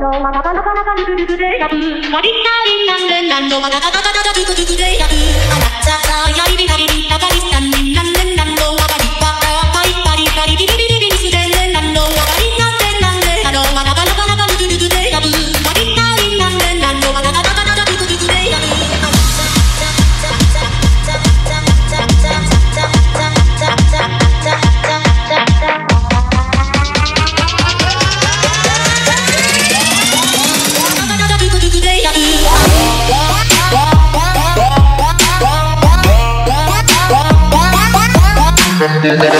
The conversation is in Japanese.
のままなかなかなかルルルル。で Thank you.